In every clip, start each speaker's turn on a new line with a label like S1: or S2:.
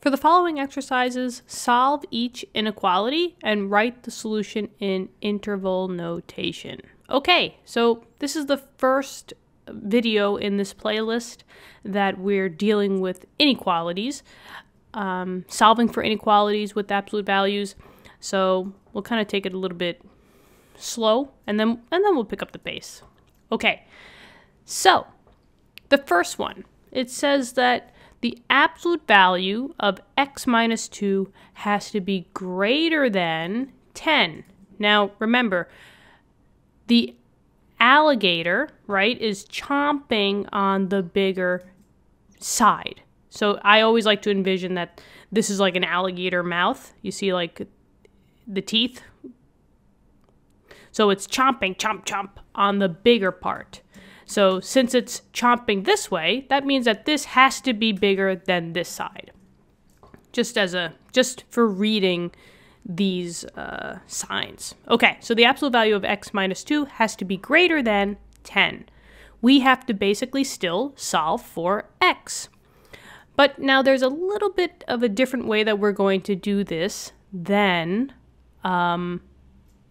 S1: For the following exercises, solve each inequality and write the solution in interval notation. Okay, so this is the first video in this playlist that we're dealing with inequalities, um, solving for inequalities with absolute values. So we'll kind of take it a little bit slow, and then and then we'll pick up the pace. Okay, so the first one it says that the absolute value of x minus 2 has to be greater than 10. Now, remember, the alligator, right, is chomping on the bigger side. So I always like to envision that this is like an alligator mouth. You see, like, the teeth. So it's chomping, chomp, chomp on the bigger part. So since it's chomping this way, that means that this has to be bigger than this side. Just as a, just for reading these uh, signs. Okay, so the absolute value of x minus 2 has to be greater than 10. We have to basically still solve for x. But now there's a little bit of a different way that we're going to do this than um,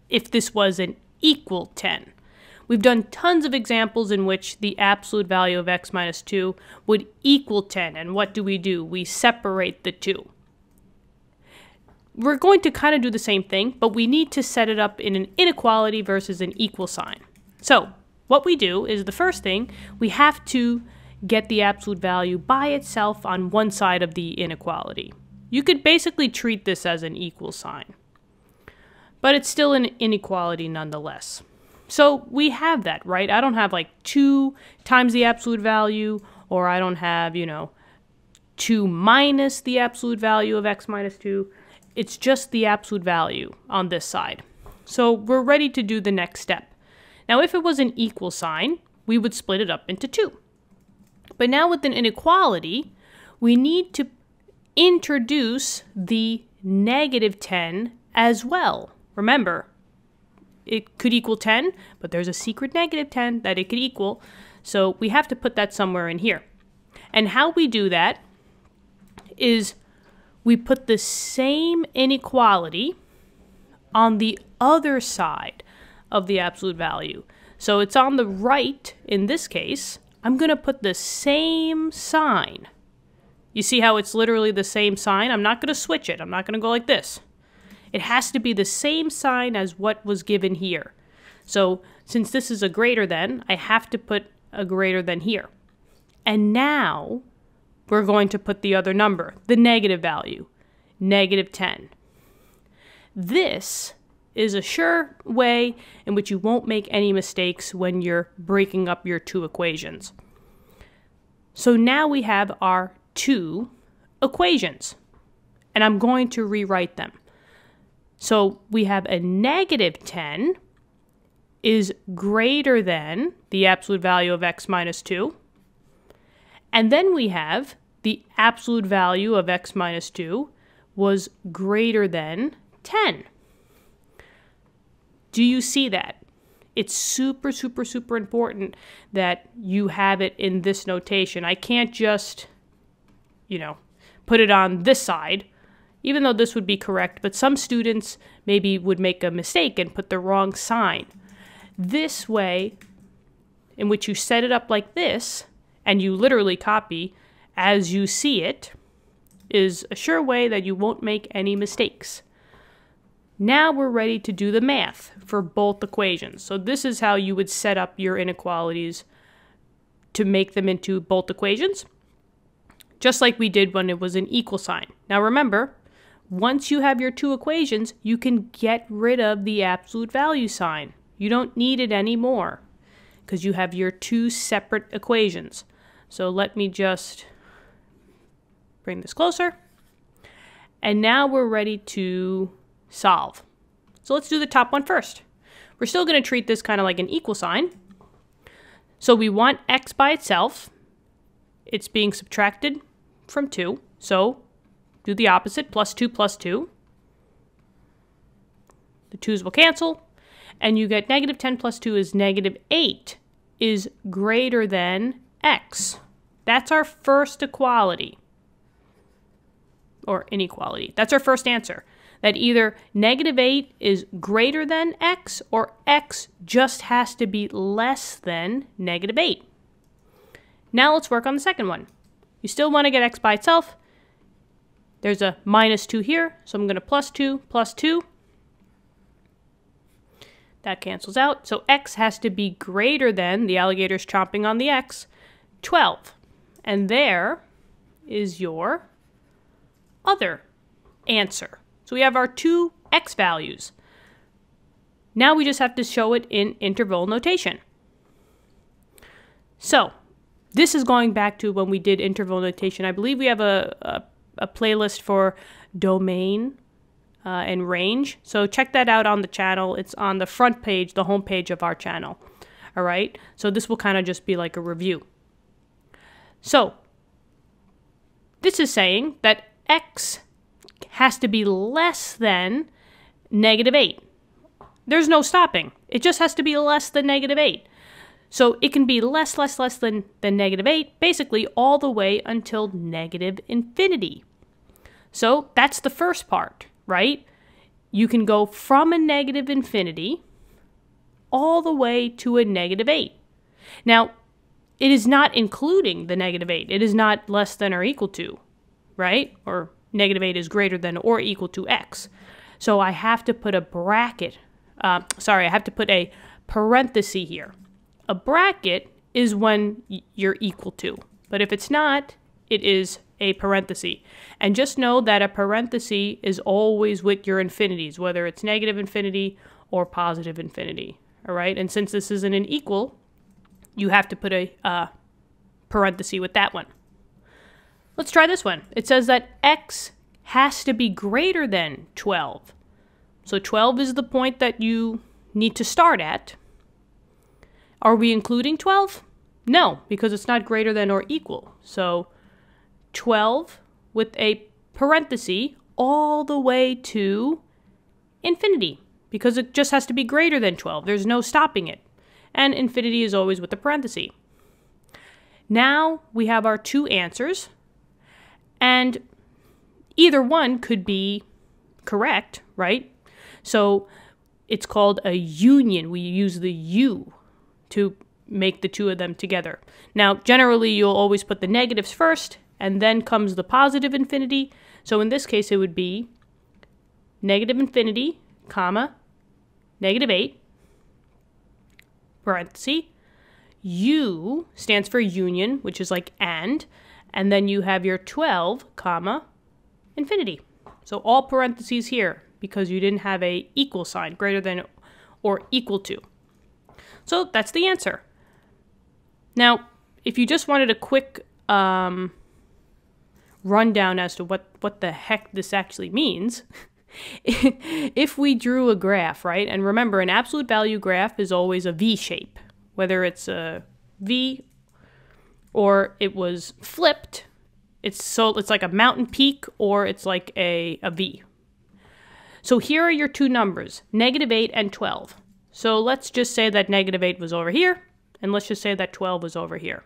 S1: if this was an equal 10. We've done tons of examples in which the absolute value of x minus 2 would equal 10. And what do we do? We separate the two. We're going to kind of do the same thing, but we need to set it up in an inequality versus an equal sign. So what we do is the first thing, we have to get the absolute value by itself on one side of the inequality. You could basically treat this as an equal sign, but it's still an inequality nonetheless. So we have that, right? I don't have like 2 times the absolute value, or I don't have, you know, 2 minus the absolute value of x minus 2. It's just the absolute value on this side. So we're ready to do the next step. Now, if it was an equal sign, we would split it up into 2. But now with an inequality, we need to introduce the negative 10 as well. Remember, it could equal 10, but there's a secret negative 10 that it could equal. So we have to put that somewhere in here. And how we do that is we put the same inequality on the other side of the absolute value. So it's on the right in this case. I'm going to put the same sign. You see how it's literally the same sign? I'm not going to switch it. I'm not going to go like this. It has to be the same sign as what was given here. So since this is a greater than, I have to put a greater than here. And now we're going to put the other number, the negative value, negative 10. This is a sure way in which you won't make any mistakes when you're breaking up your two equations. So now we have our two equations, and I'm going to rewrite them. So we have a negative 10 is greater than the absolute value of x minus 2. And then we have the absolute value of x minus 2 was greater than 10. Do you see that? It's super, super, super important that you have it in this notation. I can't just, you know, put it on this side even though this would be correct, but some students maybe would make a mistake and put the wrong sign. This way, in which you set it up like this, and you literally copy as you see it, is a sure way that you won't make any mistakes. Now we're ready to do the math for both equations. So this is how you would set up your inequalities to make them into both equations, just like we did when it was an equal sign. Now remember, once you have your two equations, you can get rid of the absolute value sign. You don't need it anymore because you have your two separate equations. So let me just bring this closer. And now we're ready to solve. So let's do the top one first. We're still going to treat this kind of like an equal sign. So we want x by itself. It's being subtracted from 2. So do the opposite, plus 2 plus 2. The 2's will cancel, and you get negative 10 plus 2 is negative 8 is greater than x. That's our first equality or inequality. That's our first answer. That either negative 8 is greater than x or x just has to be less than negative 8. Now let's work on the second one. You still want to get x by itself. There's a minus 2 here, so I'm going to plus 2, plus 2. That cancels out. So x has to be greater than, the alligator's chomping on the x, 12. And there is your other answer. So we have our two x values. Now we just have to show it in interval notation. So this is going back to when we did interval notation. I believe we have a, a, a playlist for domain uh, and range. So check that out on the channel. It's on the front page, the home page of our channel. All right. So this will kind of just be like a review. So this is saying that x has to be less than negative 8. There's no stopping. It just has to be less than negative 8. So it can be less, less, less than, than negative 8, basically all the way until negative infinity. So that's the first part, right? You can go from a negative infinity all the way to a negative 8. Now, it is not including the negative 8. It is not less than or equal to, right? Or negative 8 is greater than or equal to x. So I have to put a bracket, uh, sorry, I have to put a parenthesis here. A bracket is when you're equal to, but if it's not, it is a parenthesis. And just know that a parenthesis is always with your infinities, whether it's negative infinity or positive infinity. All right, and since this isn't an equal, you have to put a uh, parenthesis with that one. Let's try this one. It says that x has to be greater than 12. So 12 is the point that you need to start at. Are we including 12? No, because it's not greater than or equal. So 12 with a parenthesis all the way to infinity because it just has to be greater than 12. There's no stopping it. And infinity is always with a parenthesis. Now we have our two answers, and either one could be correct, right? So it's called a union. We use the U to make the two of them together. Now, generally, you'll always put the negatives first, and then comes the positive infinity. So in this case, it would be negative infinity, comma, negative 8, parenthesis. U stands for union, which is like and, and then you have your 12, comma, infinity. So all parentheses here because you didn't have a equal sign, greater than or equal to. So that's the answer. Now, if you just wanted a quick um, rundown as to what, what the heck this actually means, if we drew a graph, right? And remember, an absolute value graph is always a V shape, whether it's a V or it was flipped. It's so it's like a mountain peak or it's like a, a V. So here are your two numbers, negative 8 and 12. So let's just say that negative 8 was over here, and let's just say that 12 was over here.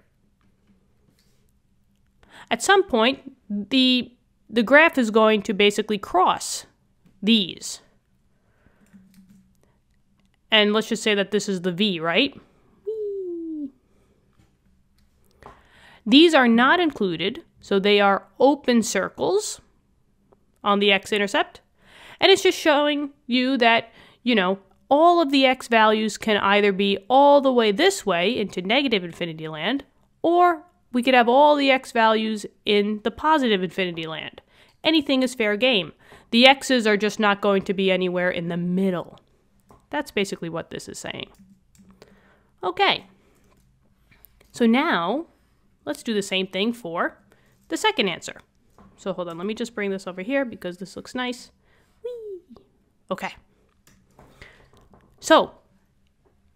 S1: At some point, the, the graph is going to basically cross these. And let's just say that this is the V, right? These are not included, so they are open circles on the x-intercept. And it's just showing you that, you know, all of the x values can either be all the way this way into negative infinity land, or we could have all the x values in the positive infinity land. Anything is fair game. The x's are just not going to be anywhere in the middle. That's basically what this is saying. Okay. So now, let's do the same thing for the second answer. So hold on, let me just bring this over here because this looks nice. Whee! Okay. So,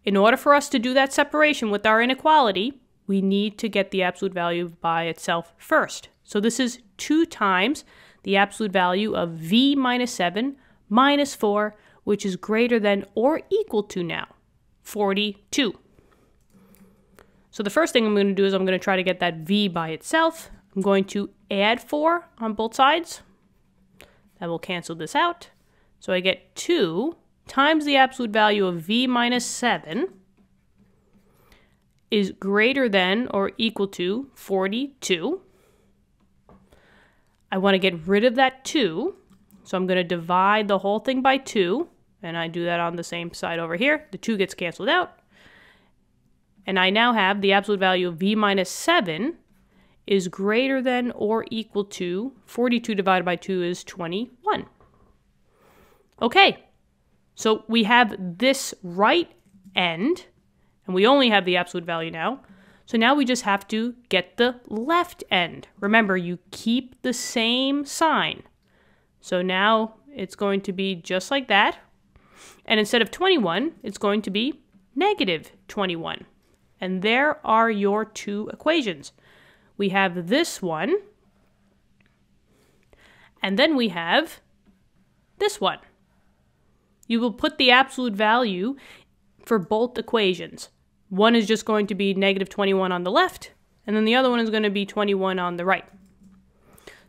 S1: in order for us to do that separation with our inequality, we need to get the absolute value by itself first. So this is 2 times the absolute value of v minus 7 minus 4, which is greater than or equal to now 42. So the first thing I'm going to do is I'm going to try to get that v by itself. I'm going to add 4 on both sides. That will cancel this out. So I get 2 times the absolute value of v minus 7 is greater than or equal to 42. I want to get rid of that 2, so I'm going to divide the whole thing by 2, and I do that on the same side over here. The 2 gets canceled out. And I now have the absolute value of v minus 7 is greater than or equal to 42 divided by 2 is 21. Okay, so we have this right end, and we only have the absolute value now. So now we just have to get the left end. Remember, you keep the same sign. So now it's going to be just like that. And instead of 21, it's going to be negative 21. And there are your two equations. We have this one, and then we have this one. You will put the absolute value for both equations. One is just going to be negative 21 on the left, and then the other one is going to be 21 on the right.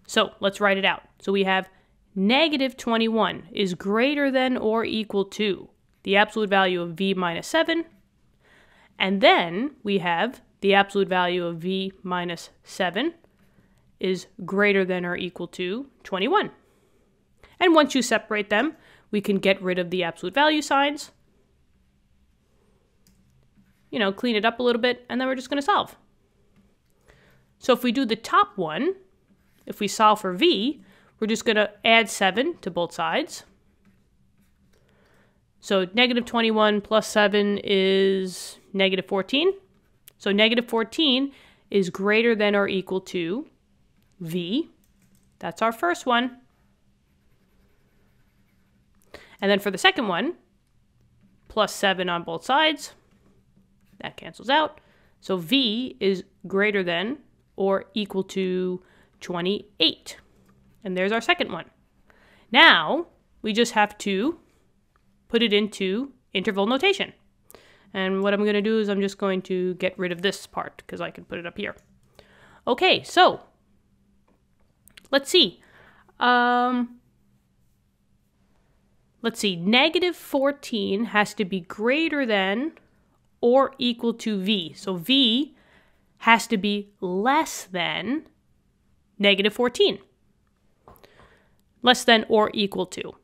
S1: So let's write it out. So we have negative 21 is greater than or equal to the absolute value of v minus 7. And then we have the absolute value of v minus 7 is greater than or equal to 21. And once you separate them, we can get rid of the absolute value signs you know, clean it up a little bit, and then we're just going to solve. So if we do the top one, if we solve for v, we're just going to add 7 to both sides. So negative 21 plus 7 is negative 14. So negative 14 is greater than or equal to v. That's our first one. And then for the second one, plus 7 on both sides. That cancels out. So V is greater than or equal to 28. And there's our second one. Now, we just have to put it into interval notation. And what I'm going to do is I'm just going to get rid of this part because I can put it up here. Okay, so let's see. Um, let's see. Negative 14 has to be greater than or equal to v. So v has to be less than negative 14. Less than or equal to.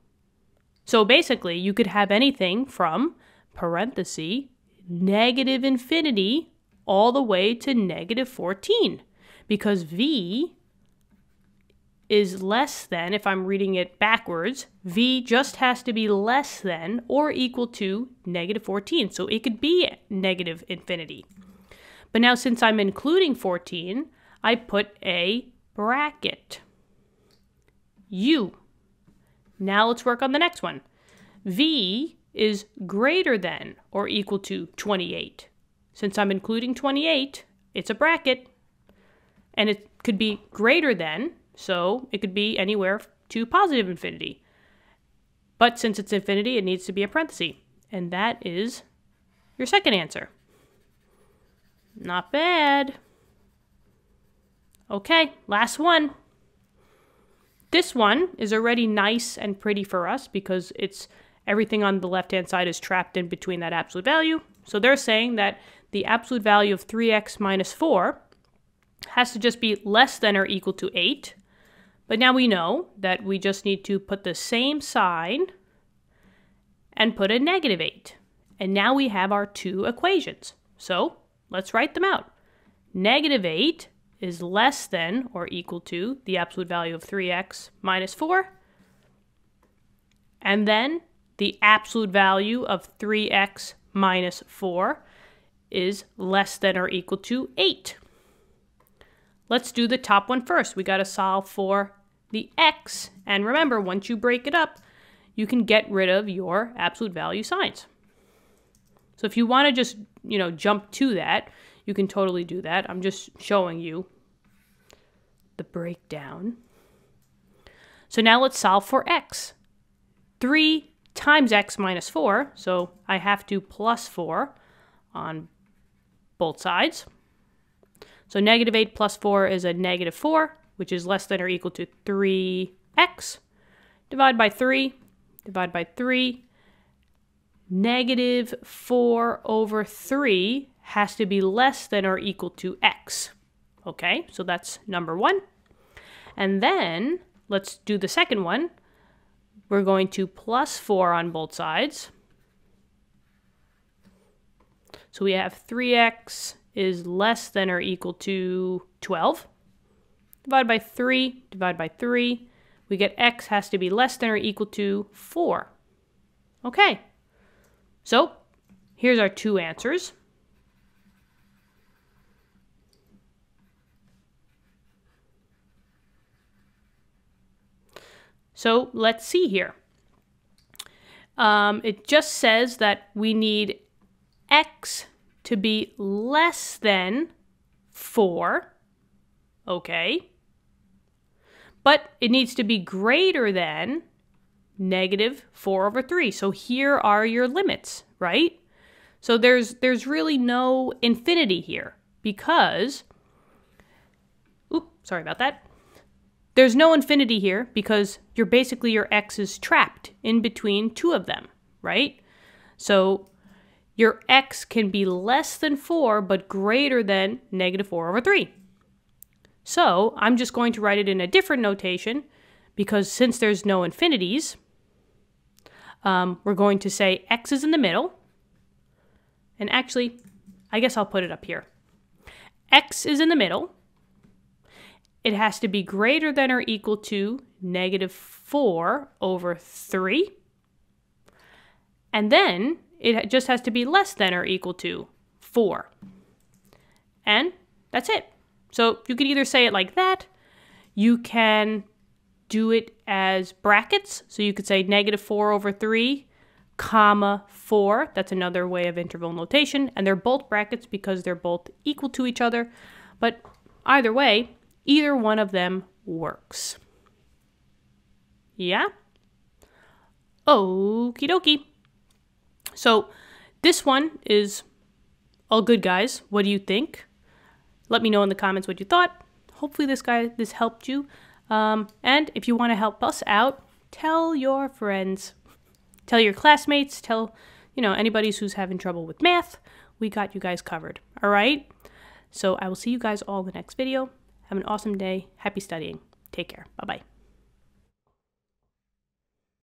S1: So basically, you could have anything from parenthesis negative infinity all the way to negative 14 because v is less than, if I'm reading it backwards, v just has to be less than or equal to negative 14. So it could be negative infinity. But now since I'm including 14, I put a bracket. u. Now let's work on the next one. v is greater than or equal to 28. Since I'm including 28, it's a bracket. And it could be greater than so it could be anywhere to positive infinity. But since it's infinity, it needs to be a parenthesis. And that is your second answer. Not bad. Okay, last one. This one is already nice and pretty for us because it's everything on the left-hand side is trapped in between that absolute value. So they're saying that the absolute value of 3x minus 4 has to just be less than or equal to 8. But now we know that we just need to put the same sign and put a negative 8. And now we have our two equations. So let's write them out. Negative 8 is less than or equal to the absolute value of 3x minus 4. And then the absolute value of 3x minus 4 is less than or equal to 8. Let's do the top one first. We got to solve for the x. And remember, once you break it up, you can get rid of your absolute value signs. So if you want to just, you know, jump to that, you can totally do that. I'm just showing you the breakdown. So now let's solve for x. 3 times x minus 4, so I have to plus 4 on both sides. So negative 8 plus 4 is a negative 4, which is less than or equal to 3x. Divide by 3, divide by 3. Negative 4 over 3 has to be less than or equal to x. Okay, so that's number 1. And then let's do the second one. We're going to plus 4 on both sides. So we have 3x is less than or equal to 12. Divide by 3, divide by 3. We get x has to be less than or equal to 4. Okay. So here's our two answers. So let's see here. Um, it just says that we need x to be less than 4. Okay. But it needs to be greater than negative 4 over 3. So here are your limits, right? So there's there's really no infinity here because Oop, sorry about that. There's no infinity here because you're basically your x is trapped in between two of them, right? So your x can be less than 4 but greater than negative 4 over 3. So I'm just going to write it in a different notation because since there's no infinities, um, we're going to say x is in the middle. And actually, I guess I'll put it up here. x is in the middle. It has to be greater than or equal to negative 4 over 3. And then it just has to be less than or equal to 4. And that's it. So you could either say it like that, you can do it as brackets. So you could say negative 4 over 3, comma 4. That's another way of interval notation. And they're both brackets because they're both equal to each other. But either way, either one of them works. Yeah? Okie dokie. So this one is all good, guys. What do you think? Let me know in the comments what you thought. Hopefully this guy this helped you. Um, and if you want to help us out, tell your friends, tell your classmates, tell you know anybody who's having trouble with math. We got you guys covered. All right. So I will see you guys all in the next video. Have an awesome day. Happy studying. Take care. Bye bye.